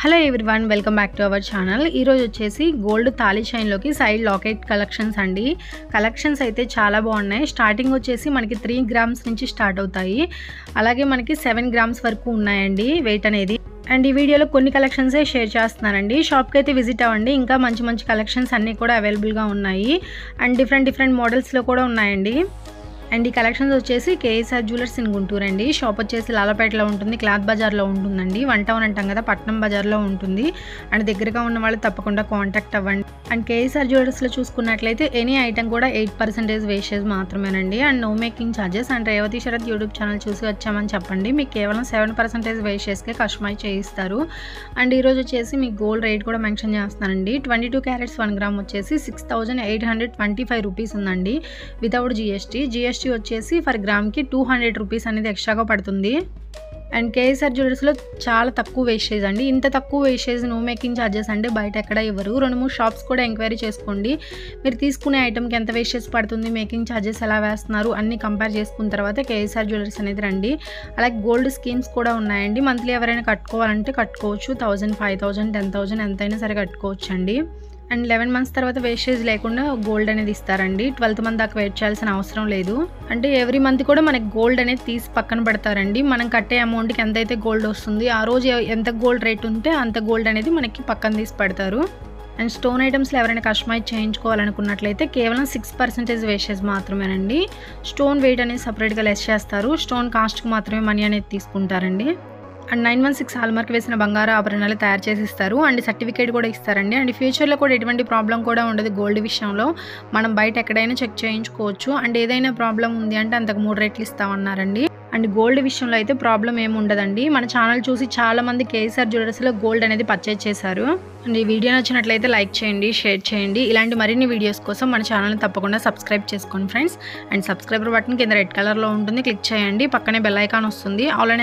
Hello everyone welcome back to our channel ఈరోజు వచ్చేసి gold తాళీ చైన్లోకి సైడ్ లాకెట్ కలెక్షన్స్ అండి. కలెక్షన్స్ అయితే చాలా బాగున్నాయి. స్టార్టింగ్ వచ్చేసి మనకి త్రీ గ్రామ్స్ నుంచి స్టార్ట్ అవుతాయి. అలాగే మనకి సెవెన్ గ్రామ్స్ వరకు ఉన్నాయండి వెయిట్ అనేది. అండ్ ఈ వీడియోలో కొన్ని కలెక్షన్సే షేర్ చేస్తున్నానండి. షాప్కి అయితే విజిట్ అవ్వండి. ఇంకా మంచి మంచి కలెక్షన్స్ అన్నీ కూడా అవైలబుల్గా ఉన్నాయి. అండ్ డిఫరెంట్ డిఫరెంట్ మోడల్స్లో కూడా ఉన్నాయండి. అండ్ ఈ కలెక్షన్స్ వచ్చేసి కేఎస్ఆర్ జ్యువెలర్స్ ఇన్ గుంటూరు అండి. షాప్ వచ్చేసి లాలపేటలో ఉంటుంది క్లాత్ బజార్లో ఉంటుందండి. వన్ టౌన్ అంటాం కదా పట్నం బజార్లో ఉంటుంది. అండ్ దగ్గరగా ఉన్న వాళ్ళు తప్పకుండా కాంటాక్ట్ అవ్వండి. అండ్ కేఎస్ఆర్ జ్యువెలర్స్లో చూసుకున్నట్లయితే ఎనీ ఐటమ్ కూడా ఎయిట్ పర్సెంటేజ్ వేస్టేజ్ మాత్రమేనండి. And no making charges and Revathi Sharath YouTube channel చూసి వచ్చామని చెప్పండి. మీకు కేవలం సెవెన్ పర్సెంటేజ్ వేస్టేజ్కే కస్టమైజ్ చేయిస్తారు. అండ్ ఈరోజు వచ్చేసి మీకు గోల్డ్ రేట్ కూడా మెన్షన్ చేస్తానండి twenty two carats one gram వచ్చేసి six thousand eight hundred twenty five rupees ఉందండి వితౌట్ జిఎస్టీ జిఎస్టీ వచ్చేసి ఫర్ గ్రామ్కి టూ హండ్రెడ్ రూపీస్ అనేది ఎక్స్ట్రాగా పడుతుంది. అండ్ కేఎస్ఆర్ జ్యువెలర్స్లో చాలా తక్కువ వేస్టేజ్ అండి. ఇంత తక్కువ వేస్టేజ్ నో మేకింగ్ ఛార్జెస్ అంటే బయట ఎక్కడ ఇవ్వరు. రెండు మూడు షాప్స్ కూడా ఎంక్వైరీ చేసుకోండి. మీరు తీసుకునే ఐటమ్కి ఎంత వేస్టేజ్ పడుతుంది మేకింగ్ ఛార్జెస్ ఎలా వేస్తున్నారు అన్ని కంపేర్ చేసుకున్న తర్వాత కేఎస్ఆర్ జ్యువెలర్స్ అనేది రండి. అలాగే గోల్డ్ స్కీమ్స్ కూడా ఉన్నాయండి. మంత్లీ ఎవరైనా కట్టుకోవాలంటే కట్టుకోవచ్చు. Thousand five thousand ten thousand ఎంతైనా సరే కట్టుకోవచ్చు అండి అండ్ లెవెన్ మంత్స్ తర్వాత వేస్టేజ్ లేకుండా గోల్డ్ అనేది ఇస్తారండి. ట్వెల్త్ మంత్ దాకా వెయిట్ చేయాల్సిన అవసరం లేదు. అంటే ఎవ్రీ మంత్ కూడా మనకి గోల్డ్ అనేది తీసి పక్కన పెడతారండి. మనం కట్టే అమౌంట్కి ఎంత అయితే గోల్డ్ వస్తుంది ఆ రోజు ఎంత గోల్డ్ రేట్ ఉంటే అంత గోల్డ్ అనేది మనకి పక్కన తీసి పెడతారు. అండ్ స్టోన్ ఐటమ్స్లో ఎవరైనా కస్టమైజ్ చేయించుకోవాలనుకున్నట్లయితే కేవలం సిక్స్ పర్సెంటేజ్ వేస్టేజ్ మాత్రమేనండి. స్టోన్ వెయిట్ అనేది సపరేట్గా లెస్ చేస్తారు. స్టోన్ కాస్ట్కి మాత్రమే మనీ అనేది తీసుకుంటారండి. And nine one six hallmark వేసిన బంగారు ఆభరణాలు తయారు చేసి ఇస్తారు అండ్ సర్టిఫికేట్ కూడా ఇస్తారండి. అండ్ ఫ్యూచర్లో కూడా ఎటువంటి ప్రాబ్లం కూడా ఉండదు గోల్డ్ విషయంలో. మనం బయట ఎక్కడైనా చెక్ చేయించుకోవచ్చు. అండ్ ఏదైనా ప్రాబ్లం ఉంది అంటే అంతకు మూడు రేట్లు ఇస్తామన్నారండి. అండ్ గోల్డ్ విషయంలో అయితే ప్రాబ్లం ఏమి ఉండదండి. మన ఛానల్ చూసి చాలా మంది జ్యువెలర్స్లో గోల్డ్ అనేది పర్చేజ్ చేశారు. అండ్ ఈ వీడియో నచ్చినట్లయితే లైక్ చేయండి షేర్ చేయండి. ఇలాంటి మరిన్ని వీడియోస్ కోసం మన ఛానల్ని తప్పకుండా సబ్స్క్రైబ్ చేసుకోండి ఫ్రెండ్స్. అండ్ సబ్స్క్రైబర్ బటన్ కింద రెడ్ కలర్లో ఉంటుంది. క్లిక్ చేయండి. పక్కనే బెల్ ఐకాన్ వస్తుంది. ఆల్రెడీ